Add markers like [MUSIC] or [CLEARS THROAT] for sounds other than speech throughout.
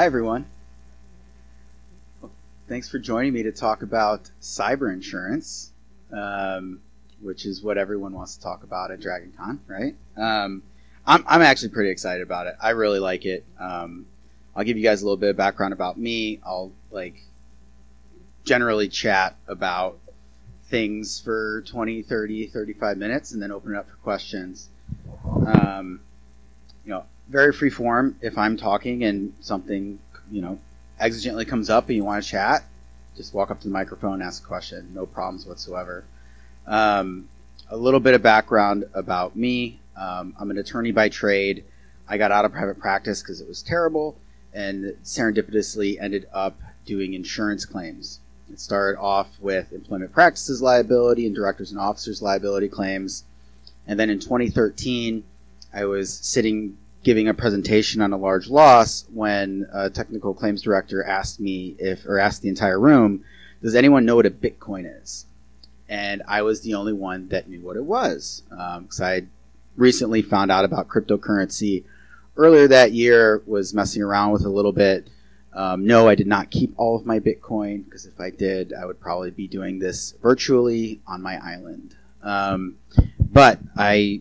hi, everyone. Thanks for joining me to talk about cyber insurance, um, which is what everyone wants to talk about at DragonCon, right? Um, I'm, I'm actually pretty excited about it. I really like it. Um, I'll give you guys a little bit of background about me. I'll like generally chat about things for 20, 30, 35 minutes and then open it up for questions. Um, you know, very free form. If I'm talking and something, you know, exigently comes up and you want to chat, just walk up to the microphone ask a question. No problems whatsoever. Um, a little bit of background about me. Um, I'm an attorney by trade. I got out of private practice because it was terrible and serendipitously ended up doing insurance claims. It started off with employment practices liability and directors and officers liability claims. And then in 2013, I was sitting giving a presentation on a large loss when a technical claims director asked me if, or asked the entire room, does anyone know what a Bitcoin is? And I was the only one that knew what it was because um, I recently found out about cryptocurrency earlier that year. Was messing around with a little bit. Um, no, I did not keep all of my Bitcoin because if I did, I would probably be doing this virtually on my island. Um, but I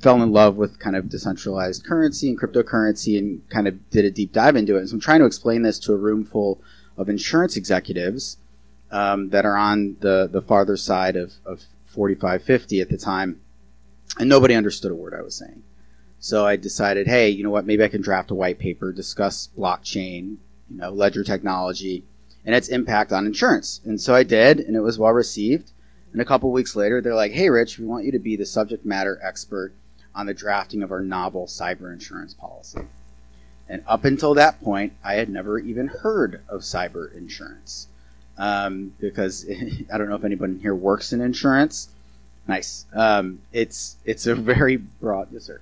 fell in love with kind of decentralized currency and cryptocurrency and kind of did a deep dive into it. So I'm trying to explain this to a room full of insurance executives um, that are on the, the farther side of, of 4550 at the time. And nobody understood a word I was saying. So I decided, hey, you know what? Maybe I can draft a white paper, discuss blockchain, you know, ledger technology, and its impact on insurance. And so I did, and it was well received. And a couple weeks later, they're like, hey, Rich, we want you to be the subject matter expert on the drafting of our novel cyber insurance policy. And up until that point, I had never even heard of cyber insurance. Um, because [LAUGHS] I don't know if anybody here works in insurance. Nice. Um, it's it's a very broad. Yes, sir.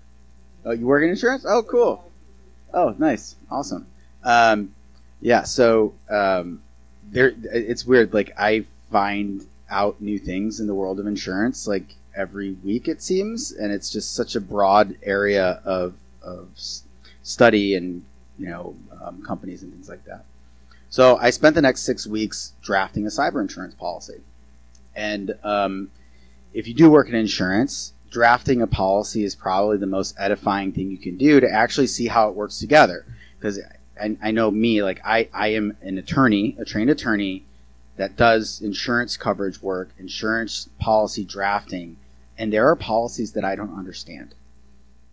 Oh, you work in insurance? Oh, cool. Oh, nice. Awesome. Um, yeah. So um, there, it's weird. Like I find out new things in the world of insurance like every week it seems and it's just such a broad area of, of study and you know um, companies and things like that. So i spent the next six weeks drafting a cyber insurance policy. And um, if you do work in insurance drafting a policy is probably the most edifying thing you can do to actually see how it works together. Because I, I know me like I, I am an attorney a trained attorney that does insurance coverage work, insurance policy drafting, and there are policies that I don't understand.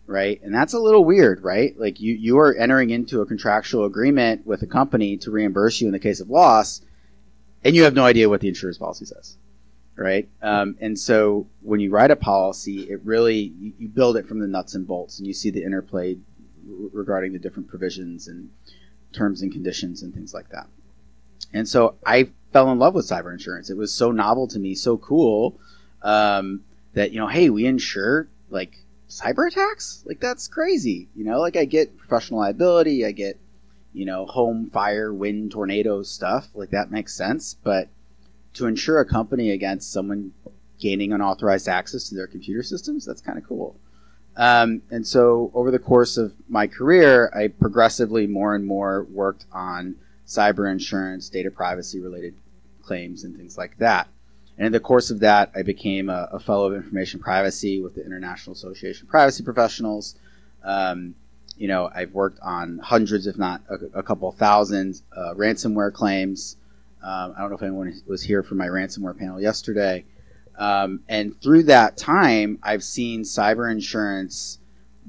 Right? And that's a little weird, right? Like you, you are entering into a contractual agreement with a company to reimburse you in the case of loss, and you have no idea what the insurance policy says. Right? Um, and so when you write a policy, it really, you, you build it from the nuts and bolts and you see the interplay regarding the different provisions and terms and conditions and things like that. And so I fell in love with cyber insurance. It was so novel to me, so cool um, that you know, hey, we insure like cyber attacks. Like that's crazy. You know, like I get professional liability, I get you know home fire, wind, tornado stuff. Like that makes sense. But to insure a company against someone gaining unauthorized access to their computer systems, that's kind of cool. Um, and so over the course of my career, I progressively more and more worked on cyber insurance, data privacy related claims, and things like that. And in the course of that, I became a, a fellow of information privacy with the International Association of Privacy Professionals. Um, you know, I've worked on hundreds, if not a, a couple thousand, uh, ransomware claims. Um, I don't know if anyone was here for my ransomware panel yesterday. Um, and through that time, I've seen cyber insurance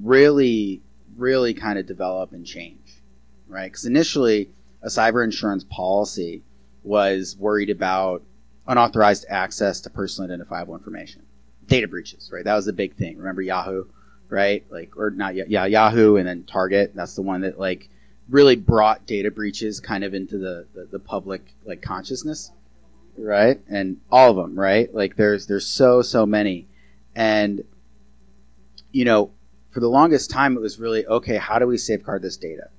really, really kind of develop and change, right? Because initially, a cyber insurance policy was worried about unauthorized access to personally identifiable information, data breaches, right? That was the big thing. Remember Yahoo, right? Like, or not, yeah, Yahoo and then Target. That's the one that like really brought data breaches kind of into the, the, the public like consciousness, right? And all of them, right? Like, there's there's so so many, and you know, for the longest time, it was really okay. How do we safeguard this data?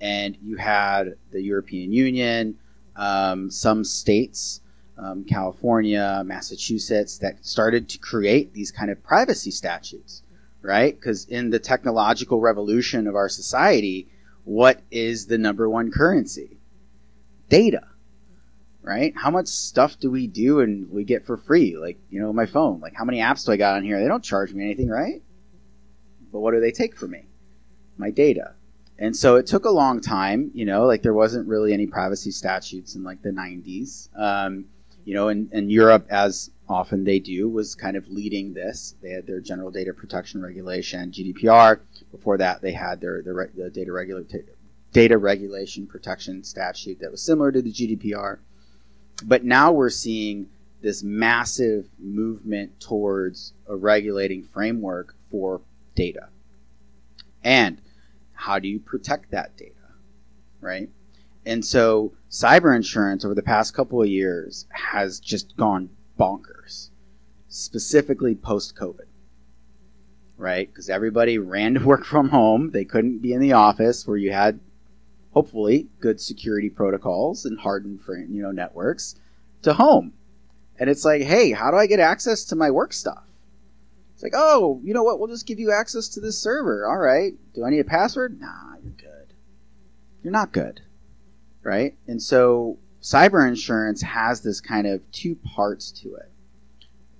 And you had the European Union, um, some states, um, California, Massachusetts, that started to create these kind of privacy statutes, right? Because in the technological revolution of our society, what is the number one currency? Data. Right? How much stuff do we do and we get for free? Like, you know, my phone. Like, how many apps do I got on here? They don't charge me anything, right? But what do they take from me? My data. And so it took a long time, you know, like there wasn't really any privacy statutes in like the 90s. Um, you know, and, and Europe, as often they do, was kind of leading this. They had their General Data Protection Regulation, GDPR. Before that, they had their, their the data, regula- data regulation protection statute that was similar to the GDPR. But now we're seeing this massive movement towards a regulating framework for data. And how do you protect that data? Right? And so cyber insurance over the past couple of years has just gone bonkers, specifically post COVID. Right? Because everybody ran to work from home. They couldn't be in the office where you had hopefully good security protocols and hardened you know networks to home. And it's like, hey, how do I get access to my work stuff? It's like, oh, you know what? We'll just give you access to this server. All right. Do I need a password? Nah, you're good. You're not good. Right? And so cyber insurance has this kind of two parts to it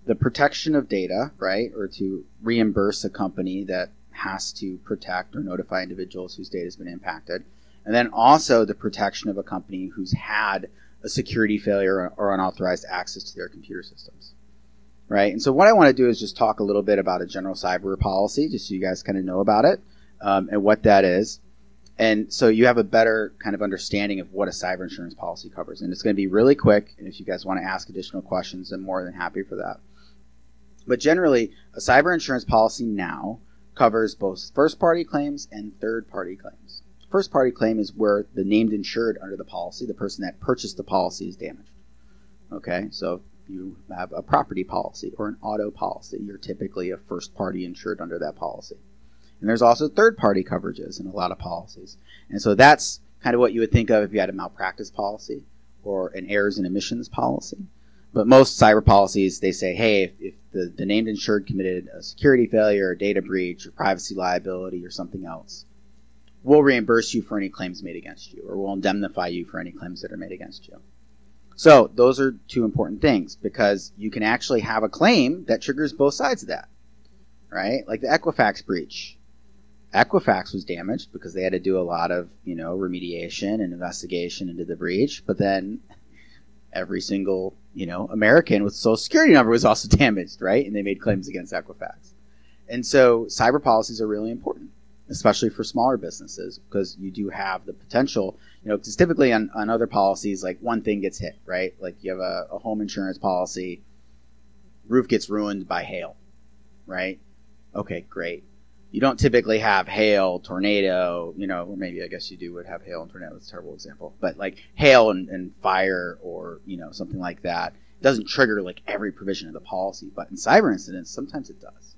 the protection of data, right? Or to reimburse a company that has to protect or notify individuals whose data has been impacted. And then also the protection of a company who's had a security failure or unauthorized access to their computer systems right? And so what I want to do is just talk a little bit about a general cyber policy, just so you guys kind of know about it um, and what that is. And so you have a better kind of understanding of what a cyber insurance policy covers. And it's going to be really quick. And if you guys want to ask additional questions, I'm more than happy for that. But generally, a cyber insurance policy now covers both first party claims and third party claims. First party claim is where the named insured under the policy, the person that purchased the policy, is damaged. Okay, so you have a property policy or an auto policy, you're typically a first party insured under that policy. And there's also third party coverages in a lot of policies. And so that's kind of what you would think of if you had a malpractice policy or an errors and omissions policy. But most cyber policies, they say, hey, if, if the, the named insured committed a security failure, or data breach, or privacy liability, or something else, we'll reimburse you for any claims made against you, or we'll indemnify you for any claims that are made against you. So those are two important things because you can actually have a claim that triggers both sides of that, right? Like the Equifax breach. Equifax was damaged because they had to do a lot of, you know, remediation and investigation into the breach, but then every single, you know, American with a social security number was also [LAUGHS] damaged, right? And they made claims against Equifax. And so cyber policies are really important, especially for smaller businesses because you do have the potential you know, because typically on, on other policies, like one thing gets hit, right? Like you have a, a home insurance policy, roof gets ruined by hail, right? Okay, great. You don't typically have hail, tornado, you know, or maybe I guess you do would have hail and tornado. That's a terrible example. But like hail and, and fire or, you know, something like that it doesn't trigger like every provision of the policy. But in cyber incidents, sometimes it does.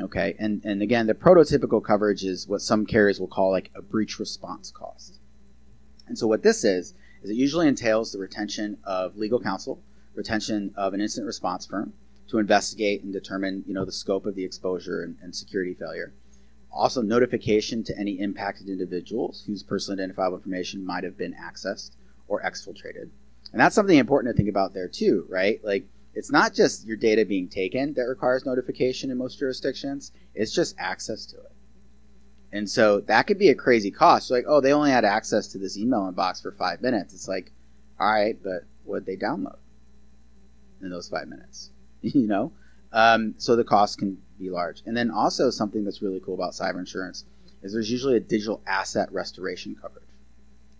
Okay, and, and again, the prototypical coverage is what some carriers will call like a breach response cost. And so what this is, is it usually entails the retention of legal counsel, retention of an incident response firm to investigate and determine, you know, the scope of the exposure and, and security failure. Also notification to any impacted individuals whose personally identifiable information might have been accessed or exfiltrated. And that's something important to think about there too, right? Like it's not just your data being taken that requires notification in most jurisdictions, it's just access to it. And so that could be a crazy cost. like, oh, they only had access to this email inbox for five minutes. It's like, all right, but what they download in those five minutes? [LAUGHS] you know? Um, so the cost can be large. And then also something that's really cool about cyber insurance is there's usually a digital asset restoration coverage.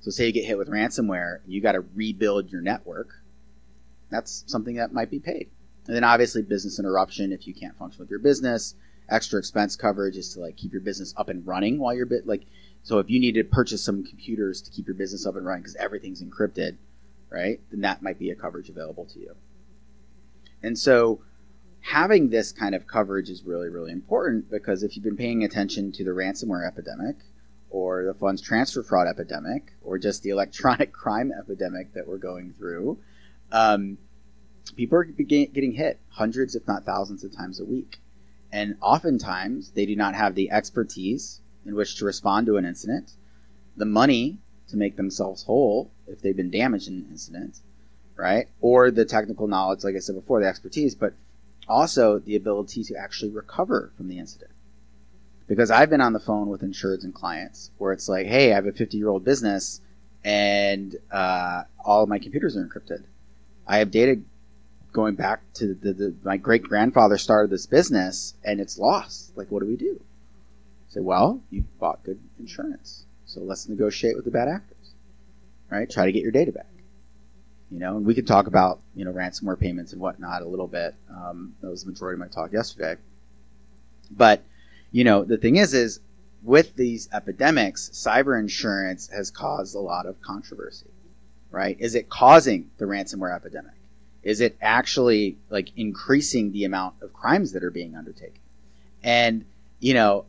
So say you get hit with ransomware, you got to rebuild your network. That's something that might be paid. And then obviously business interruption if you can't function with your business extra expense coverage is to like keep your business up and running while you're bit like so if you need to purchase some computers to keep your business up and running because everything's encrypted right then that might be a coverage available to you and so having this kind of coverage is really really important because if you've been paying attention to the ransomware epidemic or the funds transfer fraud epidemic or just the electronic [LAUGHS] crime epidemic that we're going through um, people are getting hit hundreds if not thousands of times a week and oftentimes, they do not have the expertise in which to respond to an incident. the money to make themselves whole if they've been damaged in an incident, right? Or the technical knowledge, like I said before, the expertise, but also the ability to actually recover from the incident. Because I've been on the phone with insureds and clients where it's like, hey, I have a 50 year old business and uh, all of my computers are encrypted. I have data going back to the, the my great grandfather started this business and it's lost. Like, what do we do? Say, well, you bought good insurance, so let's negotiate with the bad actors, right? Try to get your data back. You know, and we could talk about you know ransomware payments and whatnot a little bit. Um, that was the majority of my talk yesterday. But you know, the thing is, is with these epidemics, cyber insurance has caused a lot of controversy, right? Is it causing the ransomware epidemic? Is it actually like increasing the amount of crimes that are being undertaken? And, you know,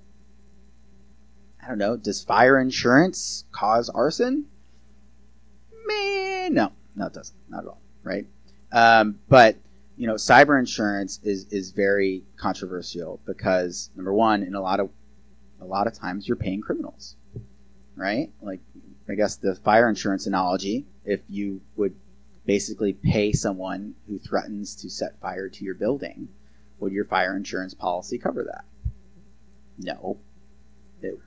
I don't know, does fire insurance cause arson? Man, no, no, it doesn't. Not at all, right? Um, but, you know, cyber insurance is, is very controversial because number one, in a lot of a lot of times you're paying criminals, right? Like, I guess the fire insurance analogy, if you would basically pay someone who threatens to set fire to your building, would your fire insurance policy cover that? No. It,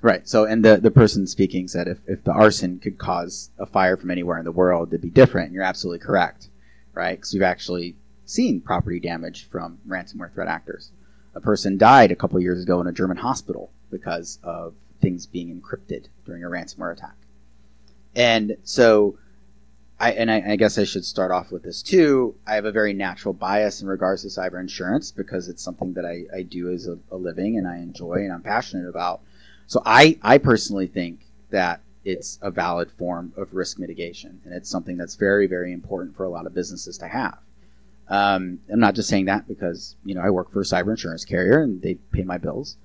right. So, and the, the person speaking said if, if the arson could cause a fire from anywhere in the world, it'd be different. And you're absolutely correct, right? Because we've actually seen property damage from ransomware threat actors. A person died a couple years ago in a German hospital because of things being encrypted during a ransomware attack. And so, I and I, I, guess I should start off with this too. I have a very natural bias in regards to cyber insurance because it's something that I, I do as a, a living and I enjoy and I'm passionate about. So I, I personally think that it's a valid form of risk mitigation and it's something that's very, very important for a lot of businesses to have. Um, I'm not just saying that because you know I work for a cyber insurance carrier and they pay my bills,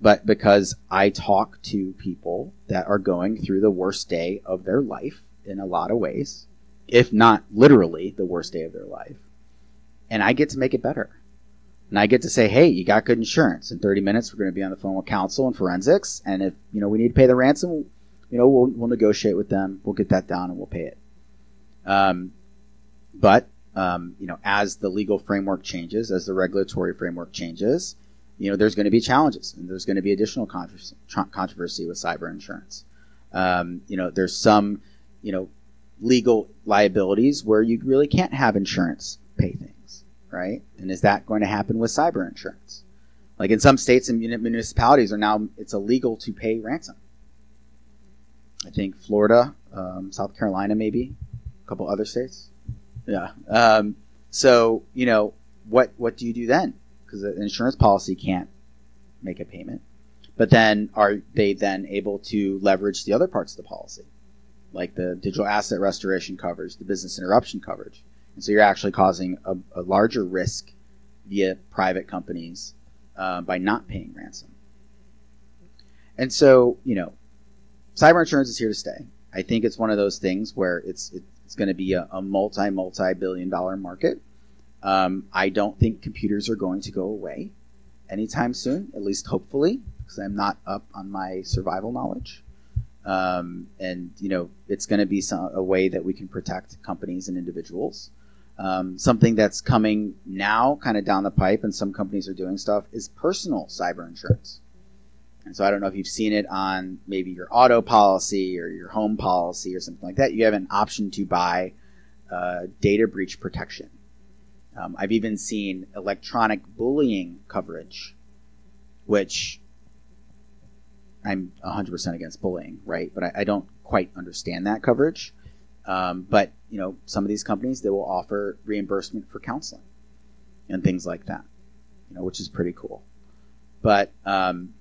but because I talk to people that are going through the worst day of their life in a lot of ways, if not literally the worst day of their life, and I get to make it better. And I get to say, hey, you got good insurance. In 30 minutes, we're going to be on the phone with counsel and forensics, and if you know we need to pay the ransom, you know we'll we'll negotiate with them. We'll get that down and we'll pay it. Um, but um, you know, as the legal framework changes, as the regulatory framework changes, you know, there's going to be challenges and there's going to be additional controversy, with cyber insurance. Um, you know, there's some, you know, legal liabilities where you really can't have insurance pay things, right? And is that going to happen with cyber insurance? Like in some states and municipalities are now, it's illegal to pay ransom. I think Florida, um, South Carolina, maybe a couple other states. Yeah. Um, so you know what what do you do then? Because the insurance policy can't make a payment. But then are they then able to leverage the other parts of the policy, like the digital asset restoration coverage, the business interruption coverage? And so you're actually causing a, a larger risk via private companies uh, by not paying ransom. And so you know, cyber insurance is here to stay. I think it's one of those things where it's it, it's going to be a, a multi, multi billion dollar market. Um, I don't think computers are going to go away anytime soon, at least hopefully, because I'm not up on my survival knowledge. Um, and, you know, it's going to be some, a way that we can protect companies and individuals. Um, something that's coming now, kind of down the pipe, and some companies are doing stuff, is personal cyber insurance. And so I don't know if you've seen it on maybe your auto policy or your home policy or something like that. You have an option to buy uh, data breach protection. Um, I've even seen electronic bullying coverage, which I'm 100% against bullying, right? But I, I don't quite understand that coverage. Um, but you know, some of these companies they will offer reimbursement for counseling and things like that, you know, which is pretty cool. But um,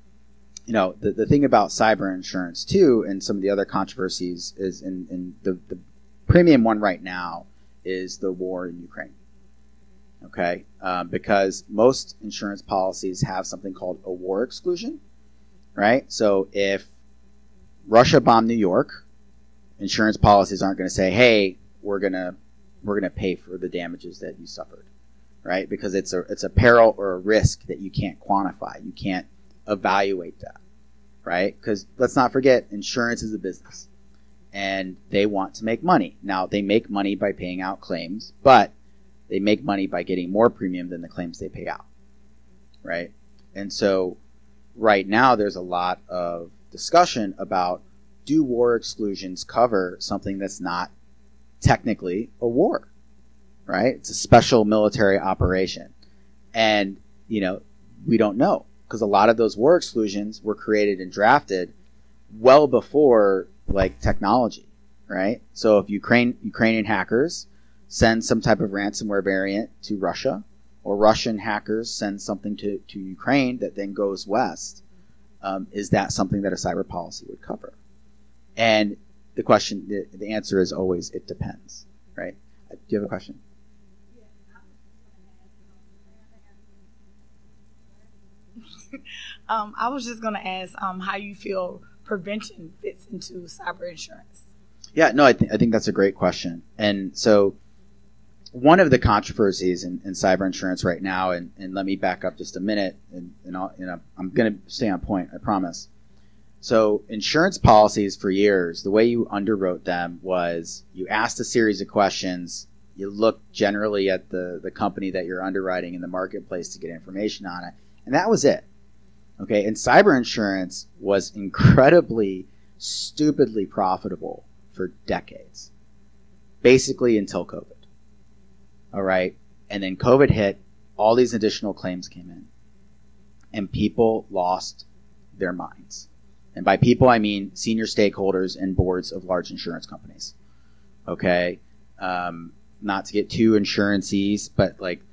you know, the, the thing about cyber insurance too, and some of the other controversies is in, in the, the premium one right now is the war in Ukraine. Okay, um, because most insurance policies have something called a war exclusion, right? So if Russia bombed New York, insurance policies aren't going to say, "Hey, we're gonna we're gonna pay for the damages that you suffered," right? Because it's a it's a peril or a risk that you can't quantify. You can't evaluate that, right? Because let's not forget, insurance is a business and they want to make money. Now, they make money by paying out claims, but they make money by getting more premium than the claims they pay out, right? And so, right now, there's a lot of discussion about do war exclusions cover something that's not technically a war, right? It's a special military operation. And, you know, we don't know because a lot of those war exclusions were created and drafted well before like technology, right? So if Ukraine Ukrainian hackers send some type of ransomware variant to Russia, or Russian hackers send something to, to Ukraine that then goes west, um, is that something that a cyber policy would cover? And the question, the, the answer is always it depends, right? Uh, do you have a question? [LAUGHS] um, I was just going to ask um, how you feel prevention fits into cyber insurance. Yeah, no, I, th- I think that's a great question. And so, one of the controversies in, in cyber insurance right now, and, and, let me back up just a minute, and, and know, I'm going to stay on point, I promise. So, insurance policies for years, the way you underwrote them was you asked a series of questions, you looked generally at the, the company that you're underwriting in the marketplace to get information on it, and that was it. Okay, and cyber insurance was incredibly, stupidly profitable for decades, basically until COVID. All right, and then COVID hit, all these additional claims came in, and people lost their minds. And by people, I mean senior stakeholders and boards of large insurance companies. Okay, um, not to get too insurances, but like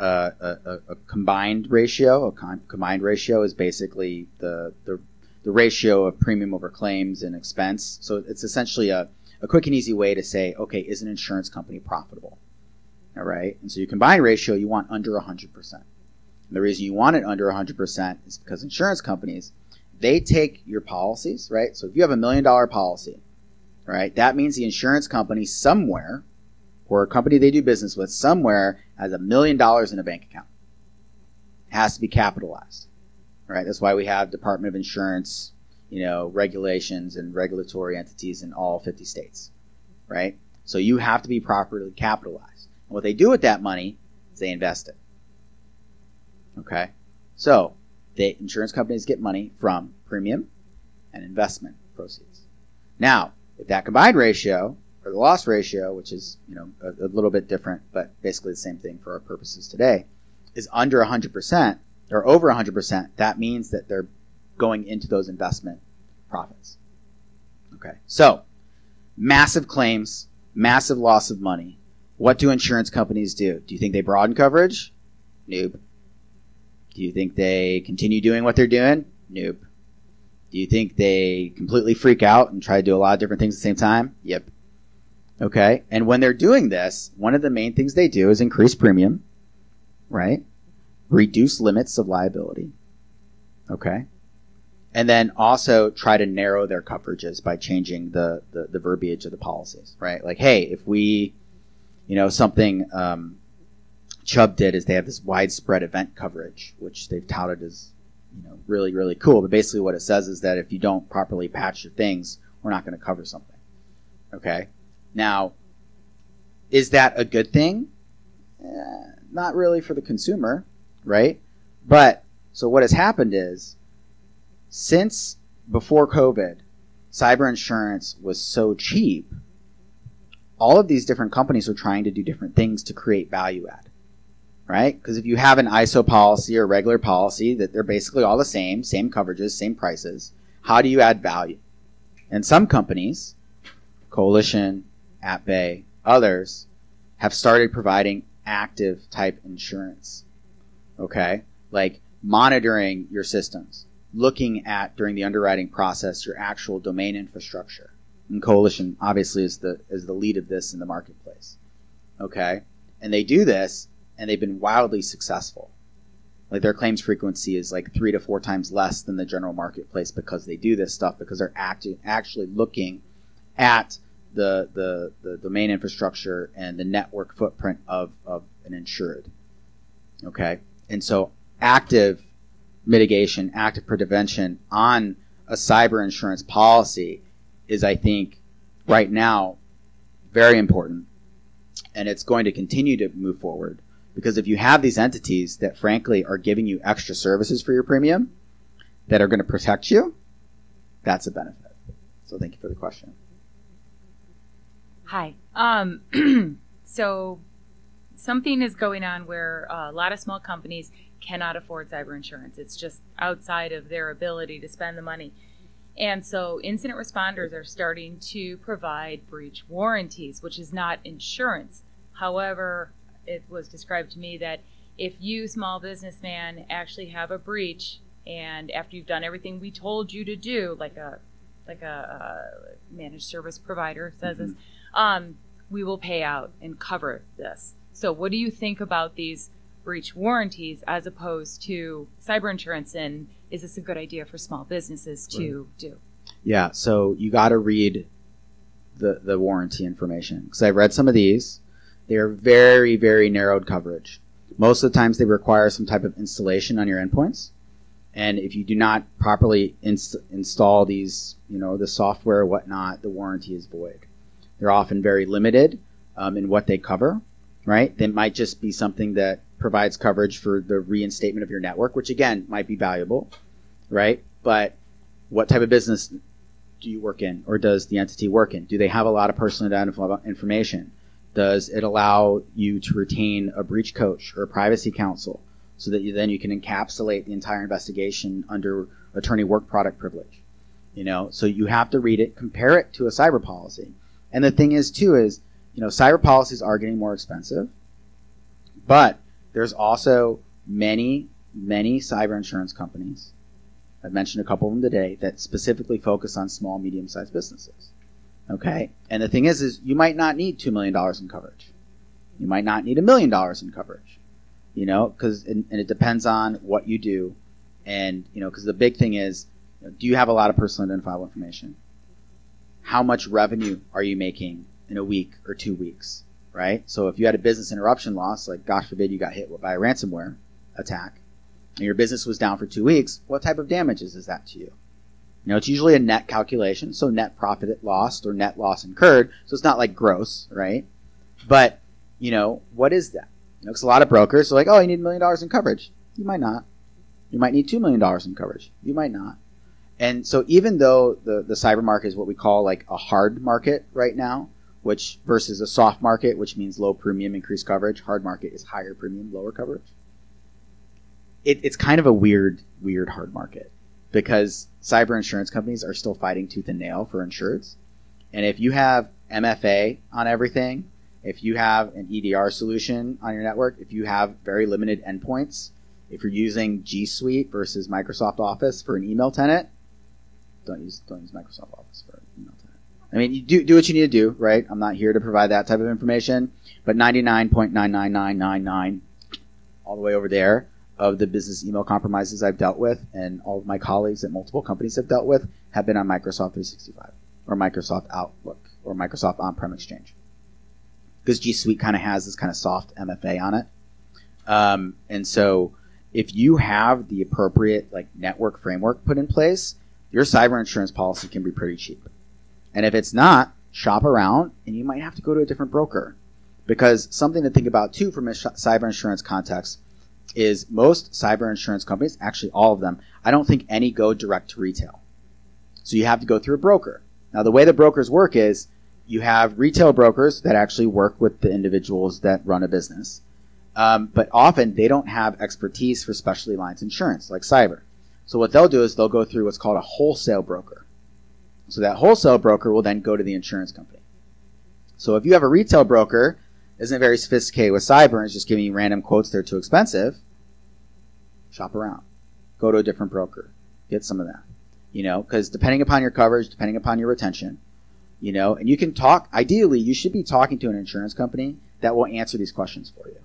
a, a, combined ratio. A con- combined ratio is basically the, the the ratio of premium over claims and expense. So it's essentially a, a quick and easy way to say, okay, is an insurance company profitable? All right. And so your combined ratio, you want under 100%. And the reason you want it under 100% is because insurance companies, they take your policies, right? So if you have a million dollar policy, right, that means the insurance company somewhere or a company they do business with somewhere has a million dollars in a bank account. It has to be capitalized. Right? That's why we have Department of Insurance, you know, regulations and regulatory entities in all 50 states. Right? So you have to be properly capitalized. And what they do with that money is they invest it. Okay? So, the insurance companies get money from premium and investment proceeds. Now, if that combined ratio or the loss ratio, which is you know a, a, little bit different, but basically the same thing for our purposes today, is under 100% or over 100%, that means that they're going into those investment profits. Okay, so massive claims, massive loss of money. What do insurance companies do? Do you think they broaden coverage? Nope. Do you think they continue doing what they're doing? Nope. Do you think they completely freak out and try to do a lot of different things at the same time? Yep. Okay. And when they're doing this, one of the main things they do is increase premium, right? Reduce limits of liability. Okay. And then also try to narrow their coverages by changing the, the, the verbiage of the policies, right? Like, hey, if we, you know, something um, Chubb did is they have this widespread event coverage, which they've touted as, you know, really, really cool. But basically what it says is that if you don't properly patch your things, we're not going to cover something. Okay. Now, is that a good thing? Eh, not really for the consumer, right? But so what has happened is since before COVID, cyber insurance was so cheap, all of these different companies are trying to do different things to create value add. Right? Because if you have an ISO policy or regular policy that they're basically all the same, same coverages, same prices, how do you add value? And some companies, Coalition, At-Bay, others have started providing active type insurance. Okay? Like monitoring your systems, looking at during the underwriting process your actual domain infrastructure. And Coalition obviously is the is the lead of this in the marketplace. Okay? And they do this and they've been wildly successful. Like their claims frequency is like three to four times less than the general marketplace because they do this stuff because they're acti- actually looking at the, the, the domain infrastructure and the network footprint of, of an insured. Okay. And so active mitigation, active prevention on a cyber insurance policy is, I think, right now very important. And it's going to continue to move forward because if you have these entities that frankly are giving you extra services for your premium that are going to protect you, that's a benefit. So thank you for the question. Hi. Um, [CLEARS THROAT] so something is going on where uh, a lot of small companies cannot afford cyber insurance. It's just outside of their ability to spend the money. And so incident responders are starting to provide breach warranties, which is not insurance. However, it was described to me that if you, small businessman, actually have a breach and after you've done everything we told you to do, like a like a, a managed service provider says mm-hmm. this, um, we will pay out and cover this. So, what do you think about these breach warranties as opposed to cyber insurance? And is this a good idea for small businesses to right. do? Yeah, so you got to read the the warranty information because I've read some of these. They are very very narrowed coverage. Most of the times they require some type of installation on your endpoints, and if you do not properly inst- install these, you know, the software whatnot, the warranty is void. They're often very limited um, in what they cover, right? They might just be something that provides coverage for the reinstatement of your network, which again might be valuable, right? But what type of business do you work in, or does the entity work in? Do they have a lot of personal information? Does it allow you to retain a breach coach or a privacy counsel so that you, then you can encapsulate the entire investigation under attorney work product privilege? You know, so you have to read it, compare it to a cyber policy. And the thing is, too, is you know, cyber policies are getting more expensive, but there's also many, many cyber insurance companies. I've mentioned a couple of them today that specifically focus on small, medium-sized businesses. Okay, and the thing is, is you might not need two million dollars in coverage. You might not need a million dollars in coverage. You know, because and, and, it depends on what you do, and you know, because the big thing is, do you have a lot of personal identifiable information? How much revenue are you making in a week or two weeks, right? So if you had a business interruption loss, like gosh forbid you got hit by a ransomware attack, and your business was down for two weeks, what type of damages is that to you? You know, it's usually a net calculation, so net profit lost or net loss incurred. So it's not like gross, right? But you know, what is that? You know, because a lot of brokers are like, oh, you need a million dollars in coverage. You might not. You might need two million dollars in coverage. You might not. And so even though the, the cyber market is what we call like a hard market right now, which versus a soft market, which means low premium, increased coverage, hard market is higher premium, lower coverage. It, it's kind of a weird, weird hard market because cyber insurance companies are still fighting tooth and nail for insurance. And if you have MFA on everything, if you have an EDR solution on your network, if you have very limited endpoints, if you're using G Suite versus Microsoft Office for an email tenant, don't use don't use Microsoft Office for email. I mean, you do do what you need to do, right? I'm not here to provide that type of information, but 99.99999 all the way over there of the business email compromises I've dealt with and all of my colleagues at multiple companies have dealt with have been on Microsoft 365 or Microsoft Outlook or Microsoft On-Prem Exchange. Because G Suite kind of has this kind of soft MFA on it. Um, and so if you have the appropriate like network framework put in place, your cyber insurance policy can be pretty cheap. And if it's not, shop around and you might have to go to a different broker. Because something to think about too from a sh- cyber insurance context is most cyber insurance companies, actually all of them, I don't think any go direct to retail. So you have to go through a broker. Now the way the brokers work is you have retail brokers that actually work with the individuals that run a business. Um, but often they don't have expertise for specialty lines insurance like cyber. So what they'll do is they'll go through what's called a wholesale broker. So that wholesale broker will then go to the insurance company. So if you have a retail broker isn't very sophisticated with cyber and is just giving you random quotes they're too expensive, shop around. Go to a different broker. Get some of that. You know, because depending upon your coverage, depending upon your retention, you know, and you can talk, ideally, you should be talking to an insurance company that will answer these questions for you.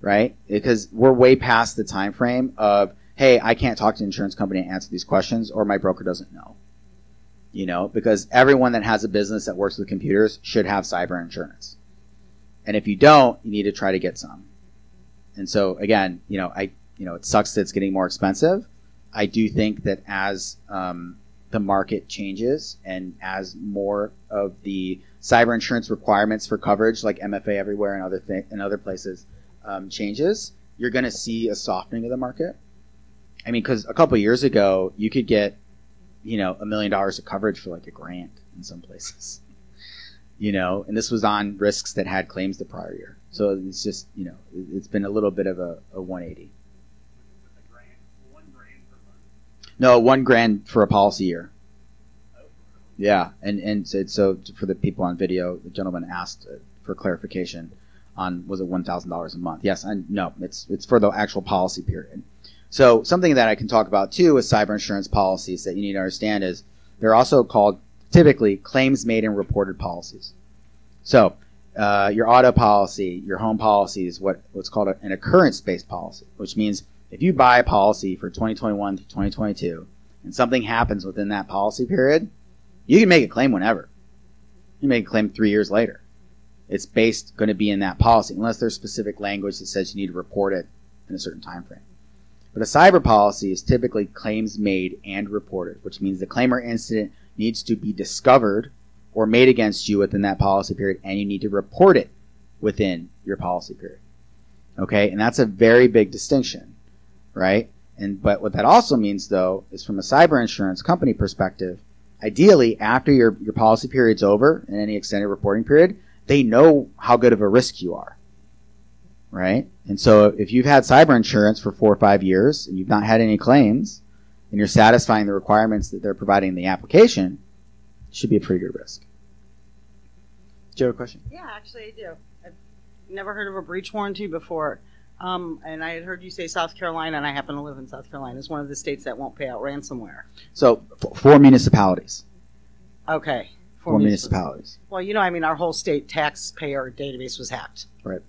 Right? Because we're way past the time frame of hey, I can't talk to an insurance company and answer these questions, or my broker doesn't know. You know, because everyone that has a business that works with computers should have cyber insurance. And if you don't, you need to try to get some. And so again, you know, I, you know, it sucks that it's getting more expensive, I do think that as um, the market changes and as more of the cyber insurance requirements for coverage, like MFA everywhere and other th- and other places, um, changes, you're going to see a softening of the market. I mean, because a couple years ago, you could get, you know, a million dollars of coverage for like a grant in some places. [LAUGHS] You know, and this was on risks that had claims the prior year. So it's just, you know, it's been a little bit of a, a 180. No, one grand for a policy year. Yeah, and and so, so for the people on video, the gentleman asked uh, for clarification on was it one thousand dollars a month? Yes, and no, it's it's for the actual policy period. So something that I can talk about too with cyber insurance policies that you need to understand is they're also called typically claims made and reported policies. So uh, your auto policy, your home policy is what what's called an occurrence based policy, which means if you buy a policy for 2021 to 2022 and something happens within that policy period, you can make a claim whenever. You make a claim three years later. It's based going to be in that policy, unless there's specific language that says you need to report it in a certain time frame. But a cyber policy is typically claims made and reported, which means the claim or incident needs to be discovered or made against you within that policy period, and you need to report it within your policy period. Okay, and that's a very big distinction, right? And but what that also means, though, is from a cyber insurance company perspective, ideally after your your policy period's over and any extended reporting period, they know how good of a risk you are, right? And so if you've had cyber insurance for four or five years and you've not had any claims, and you're satisfying the requirements that they're providing in the application, it should be a pretty good risk. Do you have a question? Yeah, actually, I do. I've never heard of a breach warranty before. Um, and I had heard you say South Carolina, and I happen to live in South Carolina. It's one of the states that won't pay out ransomware. So, f- for municipalities. Okay. For, municipalities. Well, you know, I mean, our whole state taxpayer database was hacked. Right.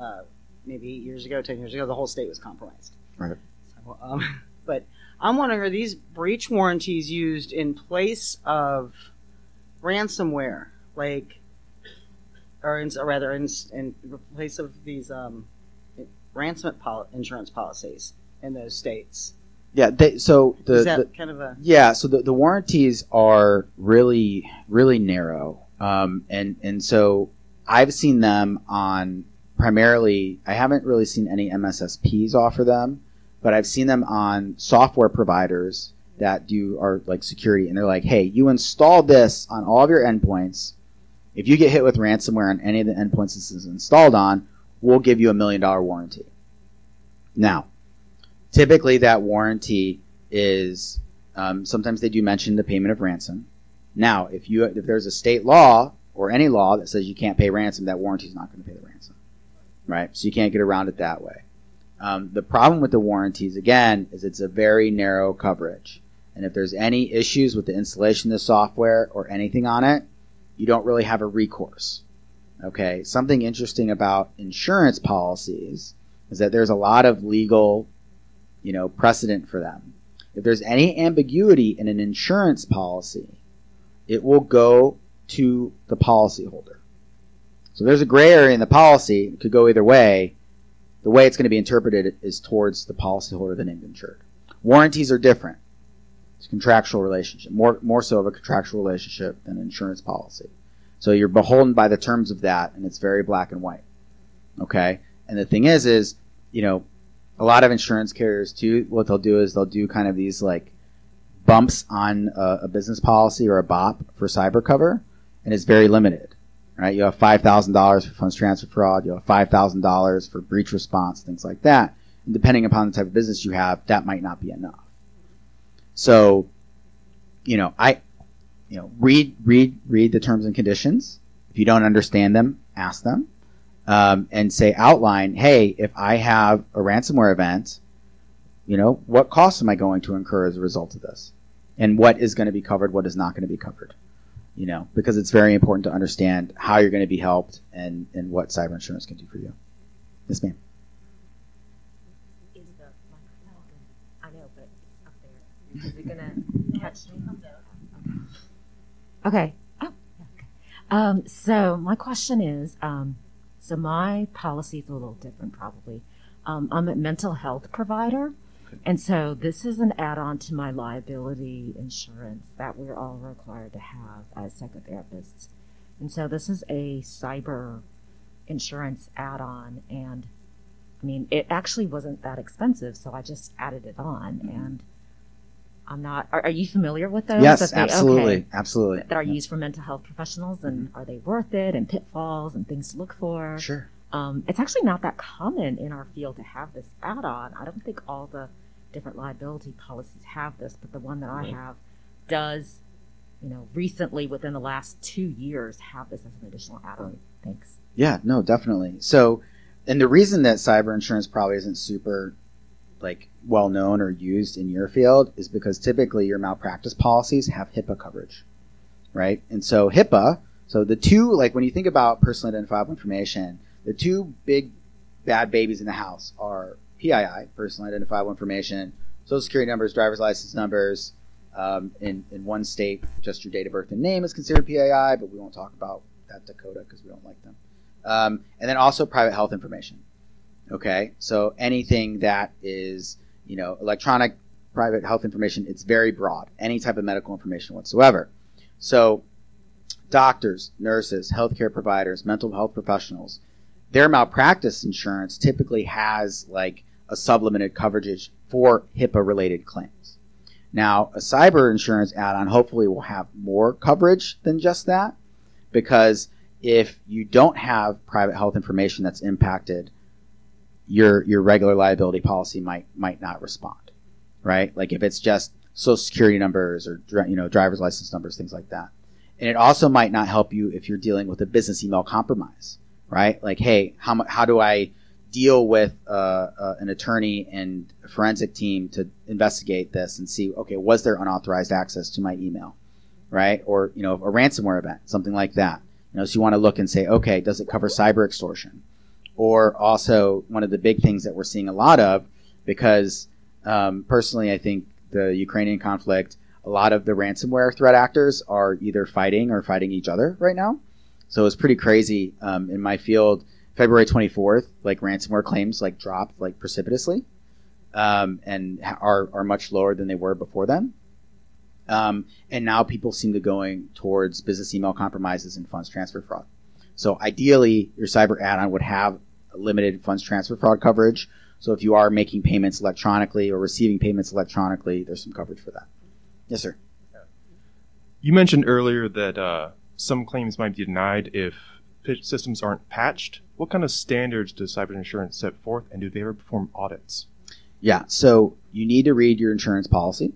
Uh, maybe eight years ago, ten years ago, the whole state was compromised. Right. So, um, [LAUGHS] but I'm wondering, are these breach warranties used in place of ransomware, like, or, in, or rather, in, in place of these um, ransom pol- insurance policies in those states? Yeah. They, so the, Is that the kind of a yeah. So the, the warranties are really really narrow, um, and and so I've seen them on primarily. I haven't really seen any MSSPs offer them, but I've seen them on software providers that do are like security, and they're like, hey, you install this on all of your endpoints. If you get hit with ransomware on any of the endpoints this is installed on, we'll give you a million dollar warranty. Now, typically that warranty is um, sometimes they do mention the payment of ransom. Now, if you if there's a state law or any law that says you can't pay ransom, that warranty is not going to pay the ransom, right? So you can't get around it that way. Um, the problem with the warranties again is it's a very narrow coverage, and if there's any issues with the installation of the software or anything on it, you don't really have a recourse. Okay, something interesting about insurance policies is that there's a lot of legal, you know, precedent for them. If there's any ambiguity in an insurance policy, it will go to the policyholder. So there's a gray area in the policy. It could go either way. The way it's going to be interpreted is towards the policyholder, named insured. Warranties are different. It's a contractual relationship, more more so of a contractual relationship than an insurance policy. So you're beholden by the terms of that, and it's very black and white. Okay. And the thing is, is you know, a lot of insurance carriers too. What they'll do is they'll do kind of these like bumps on a, a business policy or a BOP for cyber cover, and it's very limited. Right? You have five thousand dollars for funds transfer fraud. You have five thousand dollars for breach response, things like that. And depending upon the type of business you have, that might not be enough. So, you know, I, you know, read, read, read the terms and conditions. If you don't understand them, ask them. Um, and say outline, hey, if I have a ransomware event, you know, what costs am I going to incur as a result of this? And what is going to be covered, what is not going to be covered? You know, because it's very important to understand how you're going to be helped and, and what cyber insurance can do for you. Yes, ma'am. Is the microphone? I know, but it's up there. Is it gonna catch me? Okay. Oh, okay. Um, so my question is, um, so my policy is a little different probably. Um, I'm a mental health provider And so this is an add-on to my liability insurance that we're all required to have as psychotherapists. And so this is a cyber insurance add-on and I mean it actually wasn't that expensive, so I just added it on and I'm not are, are you familiar with those? yes, they- absolutely, okay. absolutely. that are used for mental health professionals and are they worth it and pitfalls and things to look for? Sure. Um, it's actually not that common in our field to have this add-on. I don't think all the different liability policies have this, but the one that I have does, you know, recently within the last two years have this as an additional add-on. Thanks. Yeah, no, definitely. So, and the reason that cyber insurance probably isn't super like well known or used in your field is because typically your malpractice policies have HIPAA coverage, right? And so HIPAA, so the two like when you think about personally identifiable information, the two big bad babies in the house are PII, personally identifiable information, social security numbers, driver's license numbers. Um, in in one state, just your date of birth and name is considered PII, but we won't talk about that Dakota because we don't like them. Um, and then also private health information. Okay, so anything that is you know electronic private health information, it's very broad. Any type of medical information whatsoever. So doctors, nurses, healthcare providers, mental health professionals, their malpractice insurance typically has like a sublimited coverage for HIPAA related claims. Now, a cyber insurance add-on hopefully will have more coverage than just that because if you don't have private health information that's impacted, your your regular liability policy might might not respond, right? Like if it's just social security numbers or you know driver's license numbers, things like that. And it also might not help you if you're dealing with a business email compromise, right? Like, hey, how how do I deal with uh, uh, an attorney and forensic team to investigate this and see, okay, was there unauthorized access to my email, right? Or you know, a ransomware event, something like that. You know, so you want to look and say, okay, does it cover cyber extortion? Or also one of the big things that we're seeing a lot of, because um, personally, I think the Ukrainian conflict, a lot of the ransomware threat actors are either fighting or fighting each other right now. So it's pretty crazy um, in my field. February 24th, like ransomware claims like dropped like precipitously, um, and are are much lower than they were before then. Um, and now people seem to going towards business email compromises and funds transfer fraud. So ideally, your cyber add-on would have limited funds transfer fraud coverage. So if you are making payments electronically or receiving payments electronically, there's some coverage for that. Yes, sir. You mentioned earlier that uh, some claims might be denied if systems aren't patched. What kind of standards does cyber insurance set forth, and do they ever perform audits? Yeah. So you need to read your insurance policy,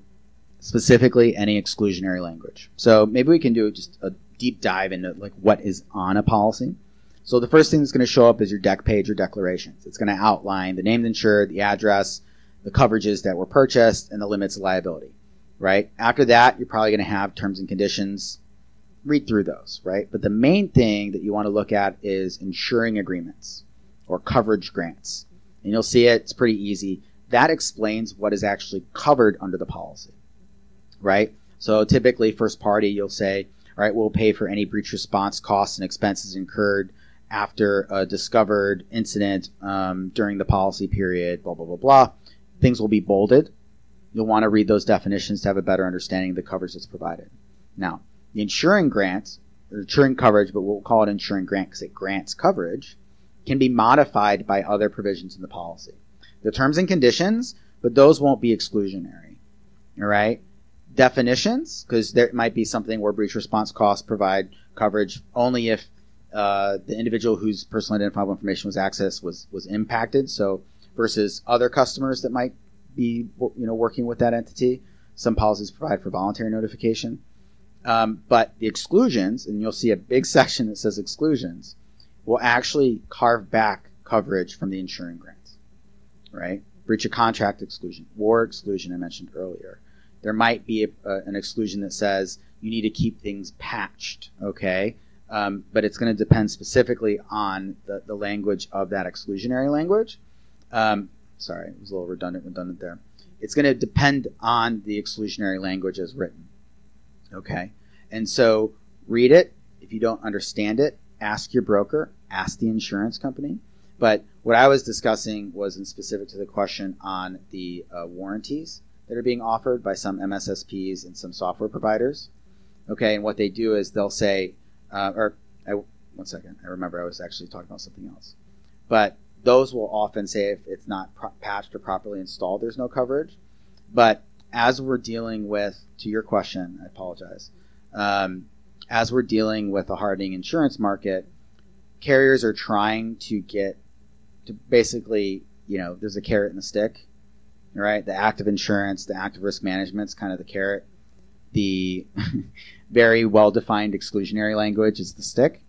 specifically any exclusionary language. So maybe we can do just a deep dive into like what is on a policy. So the first thing that's going to show up is your deck page or declarations. It's going to outline the named insured, the address, the coverages that were purchased, and the limits of liability. Right. After that, you're probably going to have terms and conditions. Read through those, right? But the main thing that you want to look at is insuring agreements or coverage grants. And you'll see it, it's pretty easy. That explains what is actually covered under the policy, right? So typically, first party, you'll say, all right, we'll pay for any breach response costs and expenses incurred after a discovered incident um, during the policy period, blah, blah, blah, blah. Things will be bolded. You'll want to read those definitions to have a better understanding of the coverage that's provided. Now, the insuring grants, or insuring coverage, but we'll call it insuring grant because it grants coverage, can be modified by other provisions in the policy. The terms and conditions, but those won't be exclusionary. All right. Definitions, because there might be something where breach response costs provide coverage only if uh, the individual whose personal identifiable information was accessed was was impacted. So versus other customers that might be you know working with that entity, some policies provide for voluntary notification. Um, but the exclusions, and you'll see a big [LAUGHS] section that says exclusions, will actually carve back coverage from the insuring grants, right? Breach of contract exclusion, war exclusion I mentioned earlier. There might be a, a, an exclusion that says you need to keep things patched, okay? Um, but it's going to depend specifically on the, the language of that exclusionary language. Um, sorry, it was a little redundant, redundant there. It's going to depend on the exclusionary language as written. Okay. And so read it. If you don't understand it, ask your broker, ask the insurance company. But what I was discussing was in specific to the question on the uh, warranties that are being offered by some MSSPs and some software providers. Okay, and what they do is they'll say, uh, or I, one second, I remember I was actually talking about something else, but those will often say if it's not pro- patched or properly installed, there's no coverage. But as we're dealing with, to your question, I apologize. Um, as we're dealing with a hardening insurance market, carriers are trying to get to basically, you know, there's a carrot and the stick, right? The active insurance, the active risk management is kind of the carrot. The [LAUGHS] very well defined exclusionary language is the stick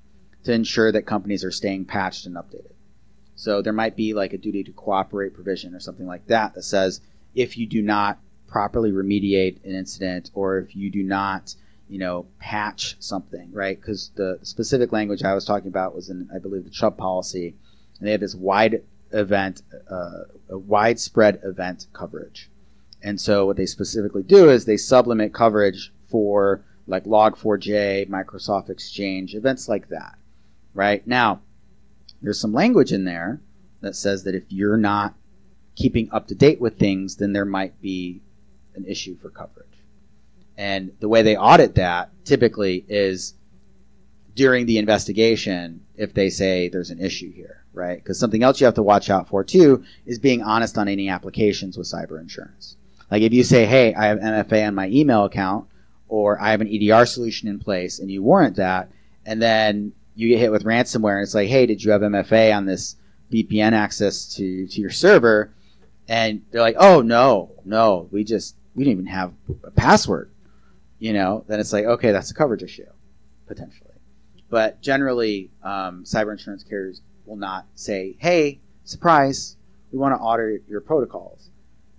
to ensure that companies are staying patched and updated. So there might be like a duty to cooperate provision or something like that that says if you do not properly remediate an incident or if you do not, you know, patch something, right? Because the specific language I was talking about was in, I believe, the Chubb policy, and they have this wide event, uh, a widespread event coverage. And so what they specifically do is they sublimit coverage for like Log4j, Microsoft Exchange, events like that, right? Now, there's some language in there that says that if you're not keeping up to date with things, then there might be an issue for coverage. And the way they audit that typically is during the investigation if they say there's an issue here, right? Because something else you have to watch out for too is being honest on any applications with cyber insurance. Like if you say, hey, I have MFA on my email account or I have an EDR solution in place and you warrant that, and then you get hit with ransomware and it's like, hey, did you have MFA on this VPN access to, to your server? And they're like, oh, no, no, we just, we didn't even have a password, you know, then it's like, okay, that's a coverage issue, potentially. But generally, um, cyber insurance carriers will not say, hey, surprise, we want to audit your protocols.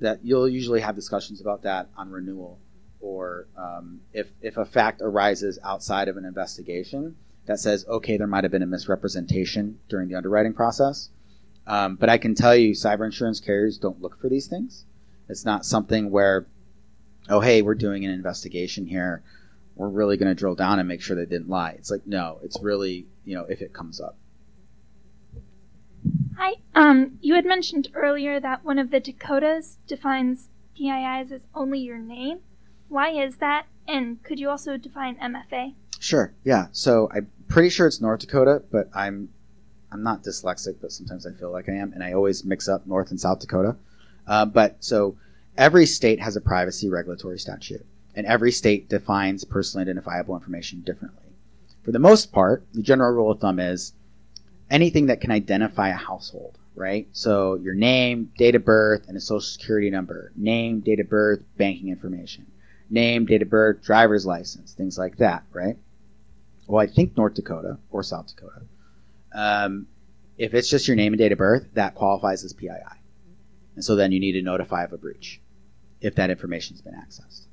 That you'll usually have discussions about that on renewal or um, if, if a fact arises outside of an investigation that says, okay, there might have been a misrepresentation during the underwriting process. Um, but I can tell you, cyber insurance carriers don't look for these things. It's not something where, oh, hey, we're doing an investigation here. We're really going to drill down and make sure they didn't lie. It's like, no, it's really, you know, if it comes up. Hi. Um, you had mentioned earlier that one of the Dakotas defines PIIs as only your name. Why is that? And could you also define MFA? Sure. Yeah. So I'm pretty sure it's North Dakota, but I'm I'm not dyslexic, but sometimes I feel like I am, and I always mix up North and South Dakota. Uh, but so every state has a privacy regulatory statute, and every state defines personally identifiable information differently. For the most part, the general rule of thumb is anything that can identify a household, right? So your name, date of birth, and a social security number, name, date of birth, banking information, name, date of birth, driver's license, things like that, right? Well, I think North Dakota or South Dakota. Um, if it's just your name and date of birth, that qualifies as PII. And so then you need to notify of a breach if that information's been accessed.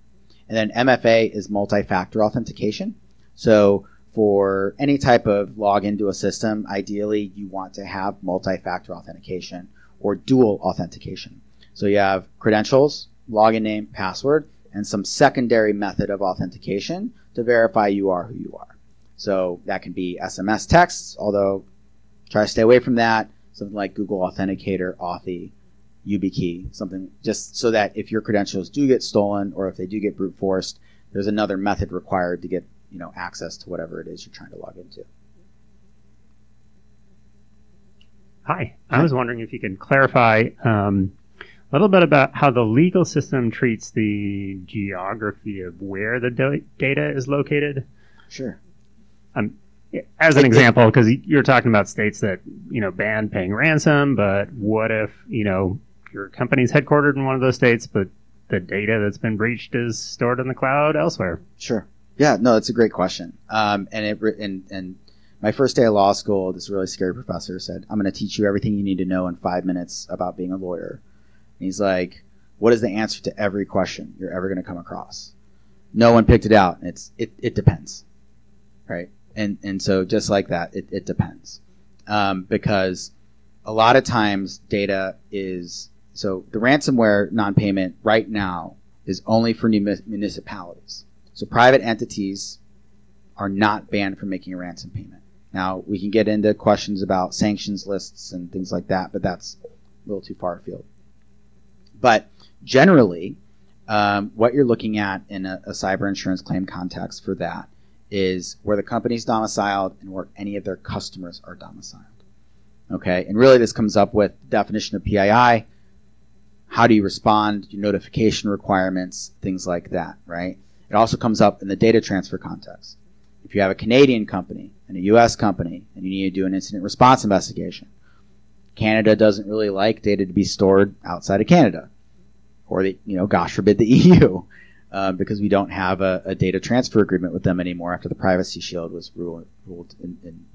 And then MFA is multi-factor authentication. So for any type of login to a system, ideally you want to have multi-factor authentication or dual authentication. So you have credentials, login name, password, and some secondary method of authentication to verify you are who you are. So that can be SMS texts, although try to stay away from that. Something like Google Authenticator, Authy, YubiKey, something just so that if your credentials do get stolen or if they do get brute forced, there's another method required to get you know access to whatever it is you're trying to log into. Hi, I was wondering if you could clarify um, a little bit about how the legal system treats the geography of where the da- data is located. Sure. Um, as an example, because you're talking about states that you know ban paying ransom, but what if you know your company's headquartered in one of those states, but the data that's been breached is stored in the cloud elsewhere? Sure. Yeah, no, that's a great question. Um, and it and and my first day of law school, this really scary professor said, "I'm going to teach you everything you need to know in five minutes about being a lawyer." And he's like, "What is the answer to every question you're ever going to come across?" No one picked it out. It's it it depends, right? And and so just like that, it it depends, um, because a lot of times data is so the ransomware non-payment right now is only for municipalities. So private entities are not banned from making a ransom payment. Now we can get into questions about sanctions lists and things like that, but that's a little too far afield. But generally, um, what you're looking at in a, a cyber insurance claim context for that is where the company's domiciled and where any of their customers are domiciled. Okay, and really this comes up with definition of PII. How do you respond? Your notification requirements, things like that, right? It also comes up in the data transfer context. If you have a Canadian company and a U.S. company and you need to do an incident response investigation, Canada doesn't really like data to be stored outside of Canada, or the you know, gosh forbid, the [LAUGHS] EU, uh, because we don't have a, a, data transfer agreement with them anymore after the Privacy Shield was ruled, ruled in, in,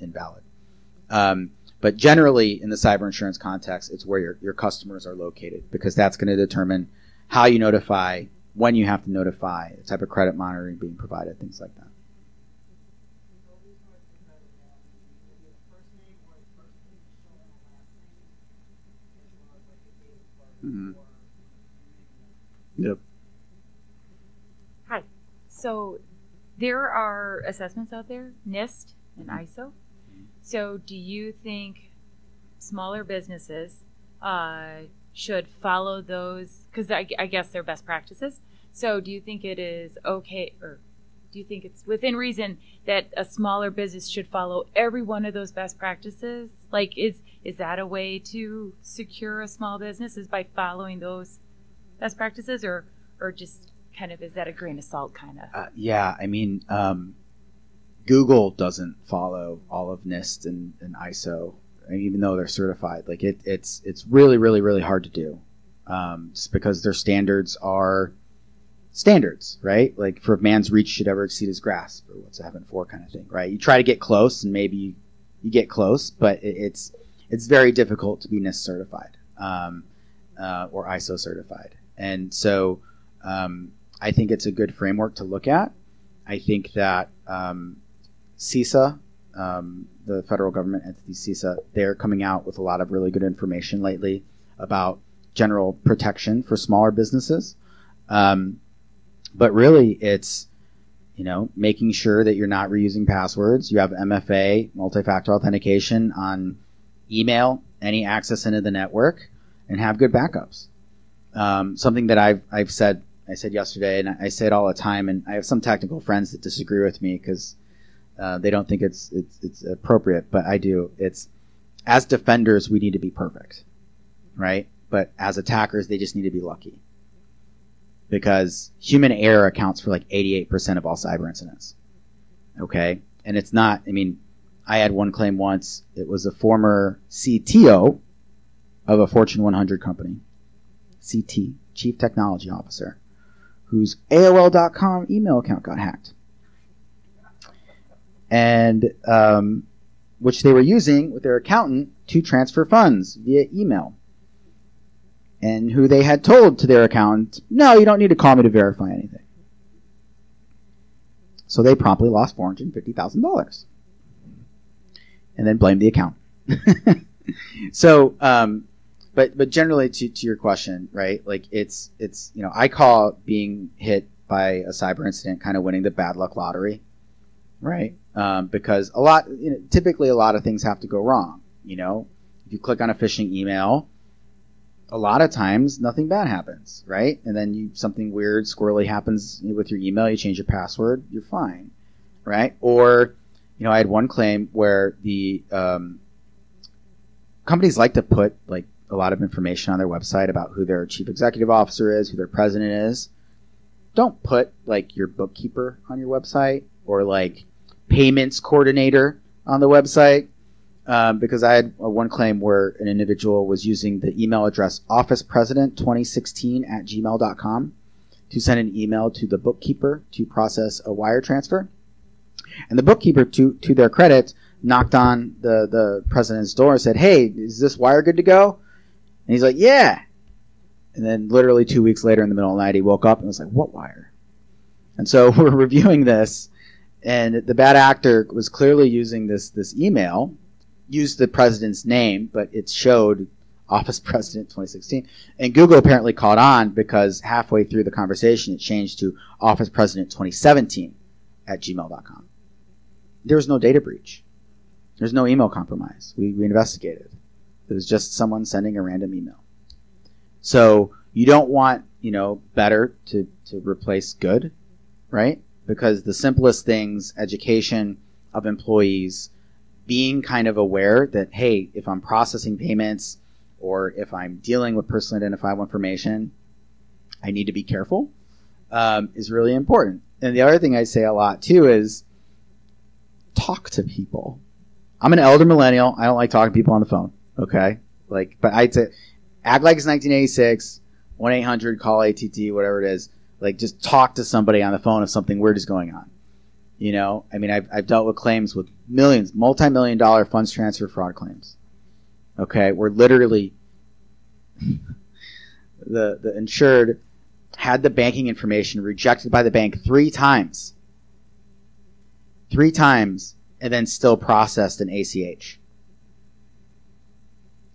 invalid. Um, but generally, in the cyber insurance context, it's where your, your customers are located because that's going to determine how you notify, when you have to notify, the type of credit monitoring being provided, things like that. Mm-hmm. Yep. Hi. So there are assessments out there, NIST and ISO. So do you think smaller businesses uh, should follow those? Because I, I guess they're best practices. So do you think it is okay, or do you think it's within reason that a smaller business should follow every one of those best practices? Like, is is that a way to secure a small business? Is by following those best practices, or or just kind of is that a grain of salt kind of? Uh, yeah, I mean, um, Google doesn't follow all of NIST and, and ISO, even though they're certified. Like it, it's it's really really really hard to do, um, just because their standards are standards, right? Like for a man's reach should ever exceed his grasp, or what's heaven for, kind of thing, right? You try to get close, and maybe you, you get close, but it, it's it's very difficult to be NIST certified um, uh, or ISO certified, and so um, I think it's a good framework to look at. I think that um, CISA, um, the federal government entity CISA, they're coming out with a lot of really good information lately about general protection for smaller businesses. Um, but really, it's you know making sure that you're not reusing passwords. You have MFA, multi-factor authentication on email, any access into the network, and have good backups. Um, something that I've I've said I said yesterday, and I say it all the time, and I have some technical friends that disagree with me because uh, they don't think it's, it's it's appropriate, but I do. It's as defenders, we need to be perfect, right? But as attackers, they just need to be lucky because human error accounts for like 88% of all cyber incidents. Okay, and it's not. I mean, I had one claim once. It was a former CTO of a Fortune 100 company, CT, Chief Technology Officer, whose AOL.com email account got hacked and um, which they were using with their accountant to transfer funds via email. And who they had told to their accountant, no, you don't need to call me to verify anything. So they promptly lost $450,000 and then blamed the account. [LAUGHS] so, um, but, but generally to, to your question, right? Like it's, it's, you know, I call being hit by a cyber incident kind of winning the bad luck lottery, right? Um, because a lot, you know, typically, a lot of things have to go wrong. You know, if you click on a phishing email, a lot of times nothing bad happens, right? And then you something weird, squirrely happens with your email. You change your password, you're fine, right? Or, you know, I had one claim where the um, companies like to put like a lot of information on their website about who their chief executive officer is, who their president is. Don't put like your bookkeeper on your website or like payments coordinator on the website um, because I had one claim where an individual was using the email address officepresident2016 at gmail.com to send an email to the bookkeeper to process a wire transfer. And the bookkeeper, to, to their credit, knocked on the, the president's door and said, Hey, is this wire good to go? And he's like, Yeah. And then literally two weeks later in the middle of the night, he woke up and was like, What wire? And so [LAUGHS] we're reviewing this and the bad actor was clearly using this this email, used the president's name, but it showed Office [LAUGHS] President 2016. And Google apparently caught on because halfway through the conversation, it changed to Office President 2017 at gmail.com. There was no data breach. There's no email compromise. We, we investigated. It was just someone sending a random email. So you don't want, you know, better to, to replace good, right? Because the simplest things, education of employees, being kind of aware that, hey, if I'm processing payments or if I'm dealing with personally identifiable information, I need to be careful, um, is really important. And the other thing I say a lot too is talk to people. I'm an elder millennial. I don't like talking to people on the phone. Okay. Like, but I'd say act like it's 1986, 1 800, call ATT, whatever it is. Like, just talk to somebody on the phone if something weird is going on. You know, I mean, I've, I've dealt with claims with millions, multi million dollar funds transfer fraud claims. Okay. Where literally [LAUGHS] the, the insured had the banking information rejected by the bank three times. Three times, and then still processed an ACH.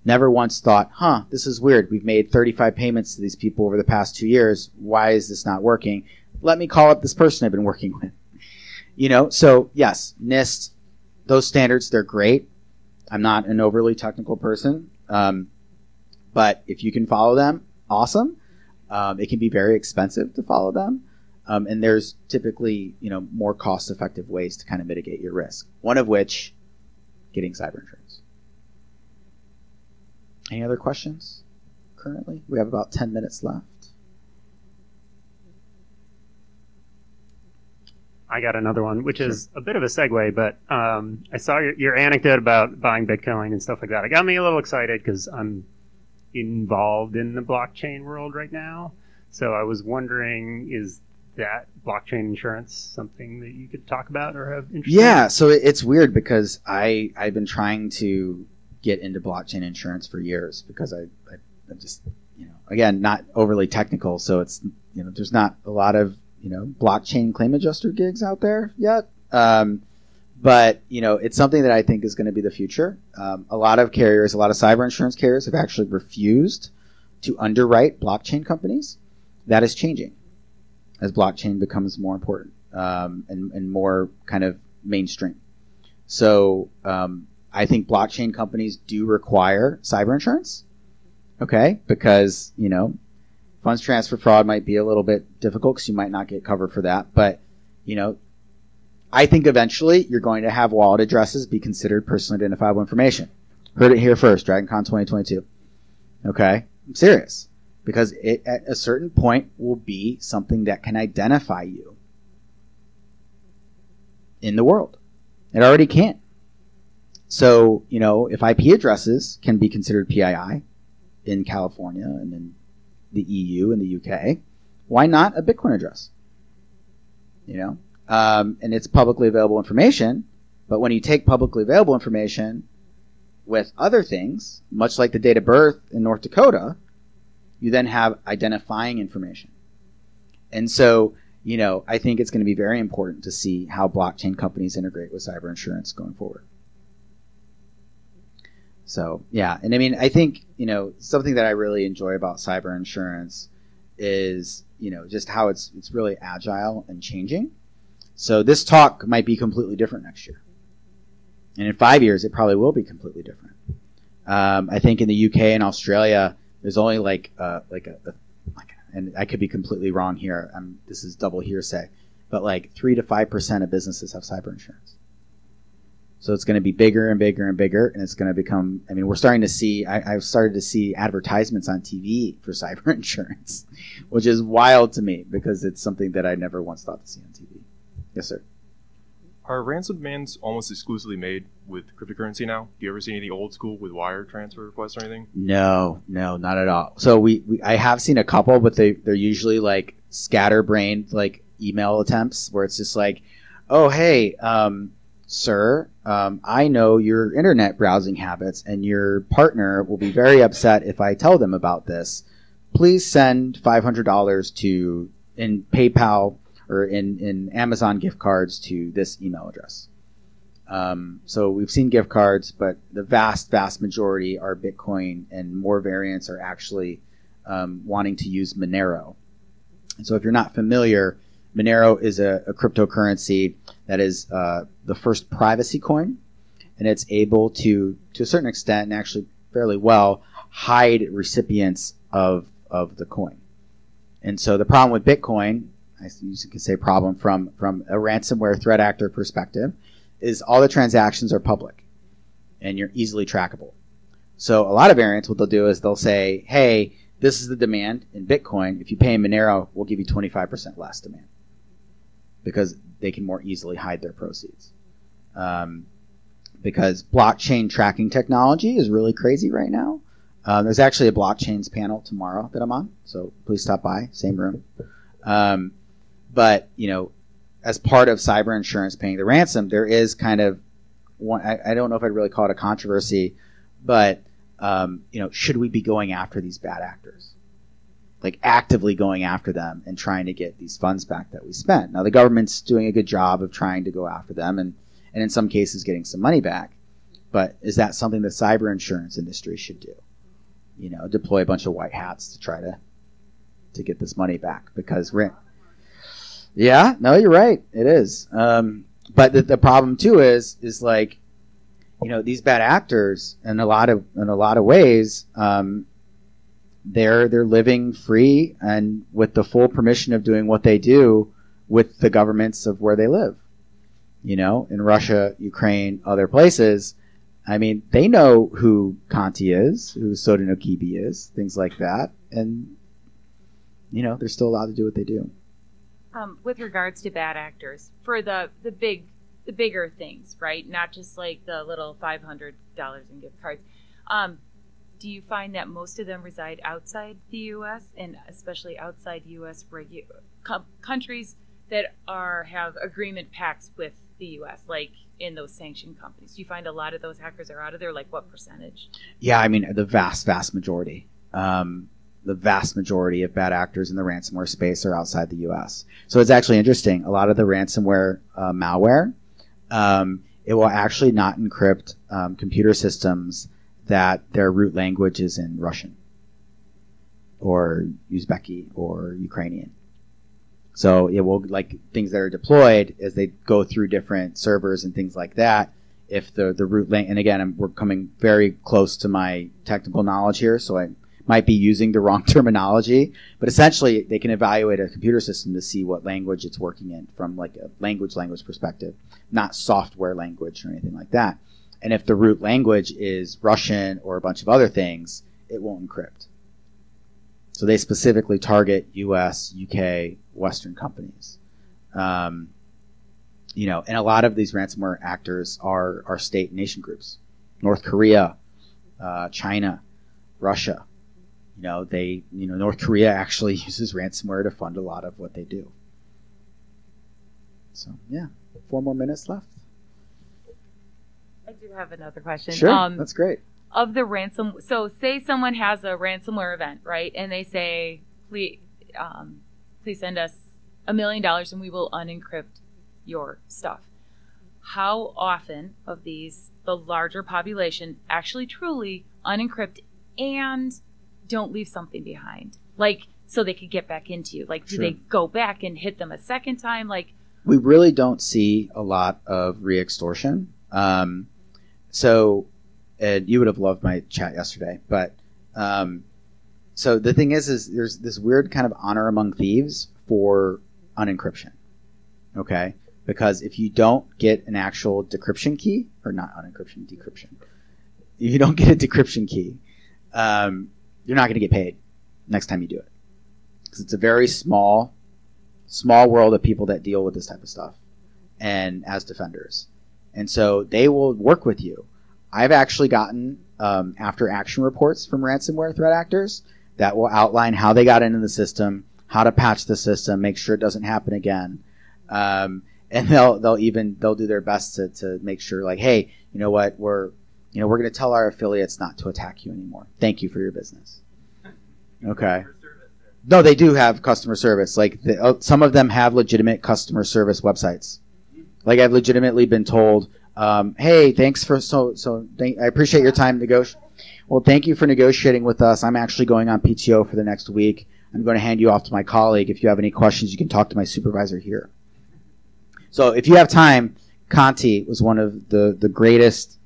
Never once thought, huh, this is weird. We've made 35 payments to these people over the past two years. Why is this not working? Let me call up this person I've been working [LAUGHS] with. You know, so yes, NIST, those standards, they're great. I'm not an overly technical person. Um, but if you can follow them, awesome. Um, it can be very expensive to follow them. Um, and there's typically, you know, more cost effective ways to kind of mitigate your risk. One of which, getting cyber insurance. Any other questions currently? We have about 10 minutes left. I got another one, which is a bit of a segue, but um, I saw your, your anecdote about buying Bitcoin and stuff like that. It got me a little excited because I'm involved in the blockchain world right now. So I was wondering, is that blockchain insurance something that you could talk about or have interest? Yeah, so it's weird because I I've been trying to get into blockchain insurance for years because I I, I just you know again not overly technical, so it's you know there's not a lot of you know blockchain claim adjuster gigs out there yet. Um, but you know it's something that I think is going to be the future. Um, a lot of carriers, a lot of cyber insurance carriers have actually refused to underwrite blockchain companies. That is changing as blockchain becomes more important um, and, and more kind of mainstream. So um, I think blockchain companies do require cyber insurance. Okay, because you know funds transfer fraud might be a little bit difficult because you might not get covered for that. But you know, I think eventually you're going to have wallet addresses be considered personally identifiable information. Heard it here first, DragonCon 2022. Okay, I'm serious because it at a certain point will be something that can identify you in the world. It already can. So, you know, if IP addresses can be considered PII in California and in the EU and the UK, why not a Bitcoin address? You know, um, and it's publicly available information. But when you take publicly available information with other things, much like the date of birth in North Dakota, you then have identifying information. And so, you know, I think it's going to be very important to see how blockchain companies integrate with cyber insurance going forward. So, yeah. And I mean, I think, you know, something that I really enjoy about cyber insurance is, you know, just how it's, it's really agile and changing. So this talk might be completely different next year. And in five years, it probably will be completely different. Um, I think in the UK and Australia, there's only like uh, like a, a like, and I could be completely wrong here. I'm, this is double hearsay, but like three to five percent of businesses have cyber insurance. So it's going to be bigger and bigger and bigger, and it's going to become. I mean, we're starting to see. I, I've started to see advertisements on TV for [LAUGHS] cyber insurance, which is wild to me because it's something that I never once thought to see on TV. Yes, sir. Are ransom demands almost exclusively made with cryptocurrency now? Do you ever see anything old school with wire transfer requests or anything? No, no, not at all. So we, we I have seen a couple, but they they're usually like scatterbrained like email attempts where it's just like, oh hey, um, sir, um, I know your internet browsing habits, and your partner will be very upset if I tell them about this. Please send five hundred dollars to in PayPal or in in Amazon gift cards to this email address. Um, so we've seen gift cards, but the vast, vast majority are Bitcoin, and more variants are actually um, wanting to use Monero. And so if you're not familiar, Monero is a, a cryptocurrency that is uh, the first privacy coin, and it's able to, to a certain extent, and actually fairly well, hide recipients of of the coin. And so the problem with Bitcoin, I you can say problem from from a ransomware threat actor perspective, is all the transactions are public, and you're easily trackable. So a lot of variants, what they'll do is they'll say, "Hey, this is the demand in Bitcoin. If you pay in Monero, we'll give you 25% less demand because they can more easily hide their proceeds." Um, because blockchain tracking technology is really crazy right now. Um, there's actually a blockchains panel tomorrow that I'm on, so please stop by, same room. Um, but you know, as part of cyber insurance paying the ransom, there is kind of one. I, I don't know if I'd really call it a controversy, but um, you know, should we be going after these bad actors? Like actively going after them and trying to get these funds back that we spent. Now the government's doing a good job of trying to go after them and, and in some cases getting some money back. But is that something the cyber insurance industry should do? You know, deploy a bunch of white hats to try to to get this money back because rent. Yeah, no, you're right. It is. Um, but the, the problem too is is like, you know, these bad actors in a lot of in a lot of ways, um, they're they're living free and with the full permission of doing what they do with the governments of where they live. You know, in Russia, Ukraine, other places. I mean, they know who Conti is, who Sodinokibi is, things like that, and you know, they're still allowed to do what they do. Um, with regards to bad actors, for the the big the bigger things, right? Not just like the little five hundred dollars in gift cards. Um, do you find that most of them reside outside the U.S. and especially outside U.S. Regu- countries that are have agreement pacts with the U.S. like in those sanctioned companies? Do you find a lot of those hackers are out of there? Like what percentage? Yeah, I mean the vast, vast majority. Um, the vast majority of bad actors in the ransomware space are outside the U.S. So it's actually interesting. A lot of the ransomware uh, malware, um, it will actually not encrypt um, computer systems that their root language is in Russian or Uzbeki or Ukrainian. So it will like things that are deployed as they go through different servers and things like that. If the the root link, and again, I'm, we're coming very close to my technical knowledge here, so I might be using the wrong [LAUGHS] terminology, but essentially they can evaluate a computer system to see what language it's working in from like a language language perspective, not software language or anything like that. And if the root language is Russian or a bunch of other things, it won't encrypt. So they specifically target U.S., UK, Western companies. Um, you know, and a lot of these ransomware actors are are state nation groups, North Korea, uh, China, Russia. You know, they you know North Korea [LAUGHS] actually uses ransomware to fund a lot of what they do. So yeah, four more minutes left. I do have another question. Sure, Um, that's great. of the ransom so say someone has a ransomware event right and they say please um, please send us a million dollars and we will unencrypt your stuff how often of these the larger population actually truly unencrypt and don't leave something behind like so they could get back into you like do Sure. they go back and hit them a second time like we really don't see a lot of re-extortion. Um, so, and you would have loved my chat yesterday, but um, so the thing is, is there's this weird kind of honor among thieves for unencryption. Okay, because if you don't get an actual decryption key, or not unencryption, decryption, you don't get a decryption key, um, you're not going to get paid next time you do it because it's a very small small world of people that deal with this type of stuff and as defenders. And so they will work with you. I've actually gotten um, after action reports from ransomware threat actors that will outline how they got into the system, how to patch the system, make sure it doesn't happen again. Um, and they'll they'll even they'll do their best to, to make sure like, hey, you know what, we're you know we're going to tell our affiliates not to attack you anymore. Thank you for your business. Okay. No, they do have customer service. Like the, uh, some of them have legitimate customer service websites. Like I've legitimately been told, um, "Hey, thanks for so so. Thank, I appreciate your time negoti Well, thank you for negotiating with us. I'm actually going on PTO for the next week. I'm going to hand you off to my colleague. If you have any questions, you can talk to my supervisor here. So if you have time, Conti was one of the the greatest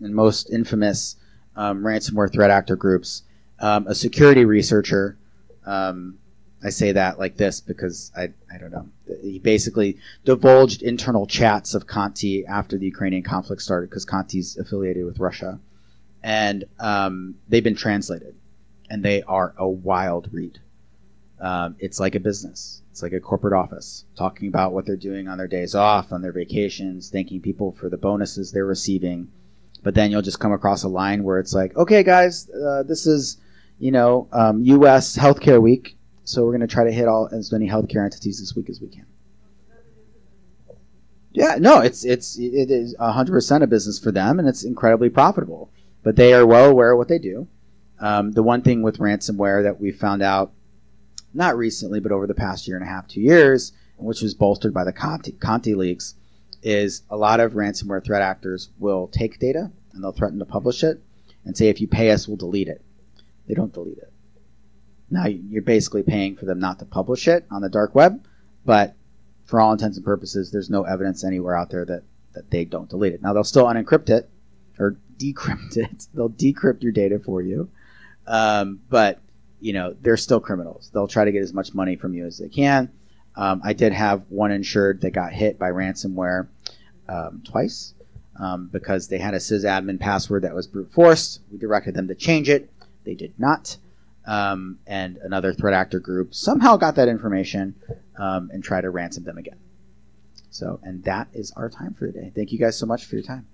and most infamous um, ransomware threat actor groups, um, a security researcher. Um, I say that like this because I, I don't know. He basically divulged internal chats of Conti after the Ukrainian conflict started because Conti's affiliated with Russia. And um, they've been translated, and they are a wild read. Um, it's like a business. It's like a corporate office talking about what they're doing on their days off, on their vacations, thanking people for the bonuses they're receiving. But then you'll just come across a line where it's like, okay, guys, uh, this is, you know, um, U.S. Healthcare Week, so we're going to try to hit all as many healthcare entities this week as we can. Yeah, no, it's it's it is hundred percent a business for them, and it's incredibly profitable. But they are well aware of what they do. Um, the one thing with ransomware that we found out not recently, but over the past year and a half, two years, which was bolstered by the Conti, Conti leaks, is a lot of ransomware threat actors will take data and they'll threaten to publish it and say, if you pay us, we'll delete it. They don't delete it. Now you're basically paying for them not to publish it on the dark web, but for all intents and purposes, there's no evidence anywhere out there that, that they don't delete it. Now they'll still unencrypt it or [LAUGHS] decrypt it. They'll decrypt your data for you. Um, but you know, they're still criminals. They'll try to get as much money from you as they can. Um, I did have one insured that got hit by ransomware um, twice um, because they had a sysadmin password that was brute forced. We directed them to change it. They did not. Um, and another threat actor group somehow got that information um, and tried to ransom them again. So, and that is our time for today. Thank you guys so much for your time.